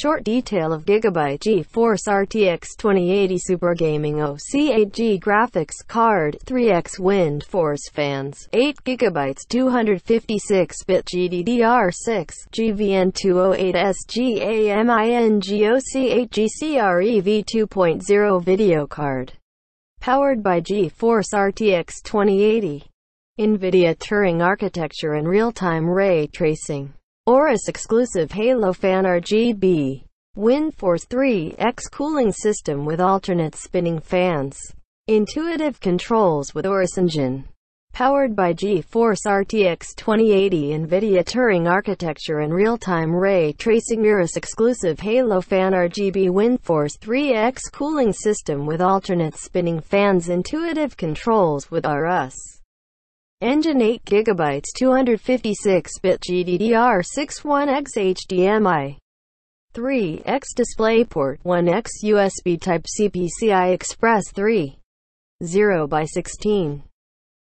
Short detail of Gigabyte GeForce RTX 2080 Super Gaming OC8G graphics card, 3x WindForce fans, 8GB 256-bit GDDR6, GVN208SGAMINGOC8GCREV 2.0 video card. Powered by GeForce RTX 2080. NVIDIA Turing architecture and real-time ray tracing. Aorus exclusive Halo Fan RGB. WindForce 3X cooling system with alternate spinning fans. Intuitive controls with Aorus engine. Powered by GeForce RTX 2080 NVIDIA Turing architecture and real-time ray tracing Aorus exclusive Halo Fan RGB WindForce 3X cooling system with alternate spinning fans Intuitive controls with Aorus. Engine 8GB 256-bit GDDR6 1x HDMI 3x DisplayPort 1x USB Type-C PCI Express 3 0 by 16